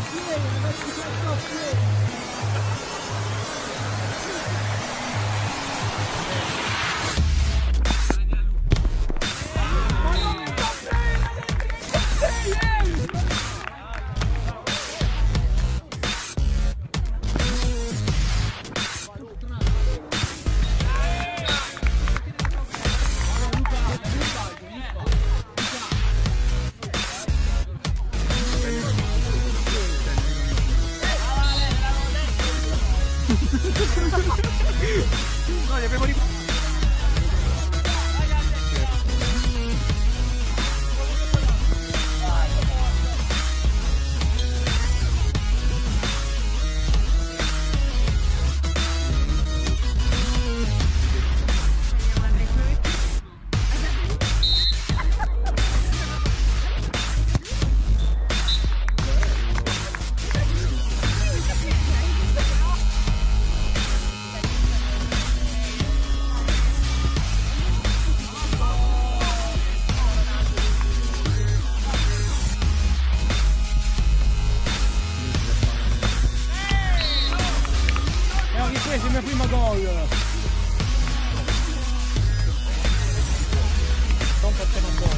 pied, on va toucher à. Ric- E mio primo gol. Non perché non voglio,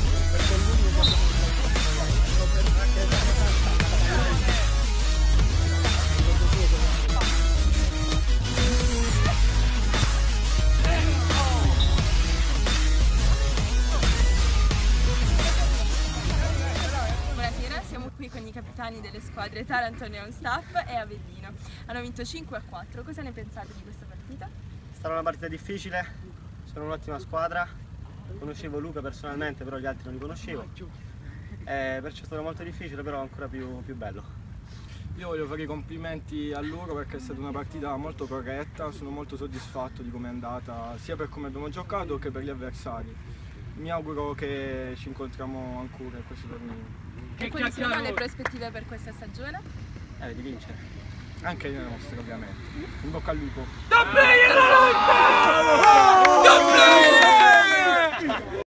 qui con i capitani delle squadre Taranto Neon Staff e Avellino. Hanno vinto 5 a 4. Cosa ne pensate di questa partita? È stata una partita difficile, sono un'ottima squadra, conoscevo Luca personalmente, però gli altri non li conoscevo. Eh, perciò è stato molto difficile, però ancora più, più bello. Io voglio fare i complimenti a loro perché è stata una partita molto corretta, sono molto soddisfatto di come è andata, sia per come abbiamo giocato che per gli avversari. Mi auguro che ci incontriamo ancora in questo torneo. E quali sono le prospettive per questa stagione? Eh, di vincere. Anche le nostre ovviamente. In bocca al lupo.